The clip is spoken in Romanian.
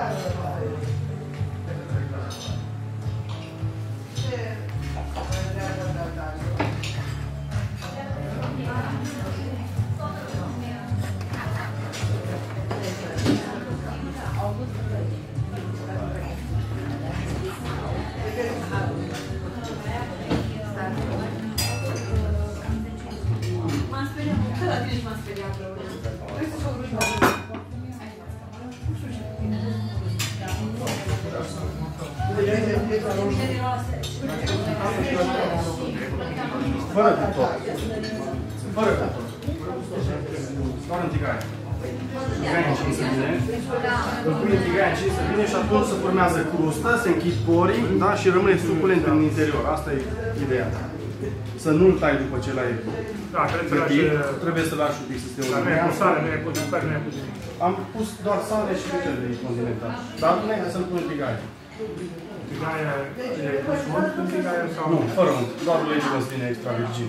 Mas, pero, pero, pero, pero, pero, Fără cuptor. Fără cuptor. Doar în tigaie. Tigaie încinsă bine. Îl pui în tigaie încinsă bine și atunci se formează crustă, se închid porii, da? Și rămâne suculent în interior. Asta e ideea. Să nu-l tai după ce l-ai Da, trebuie să lași... gătit. Trebuie să lași un pic să se Dar nu e cu sare, nu e cu super, nu e cu nimic. Am pus doar sare și vitele de continental. Dar nu e să-l pun în tigaie. Tigaia e cu unt în tigaia sau... Nu, fără unt. Doar uleitul ăsta vine extra virgin.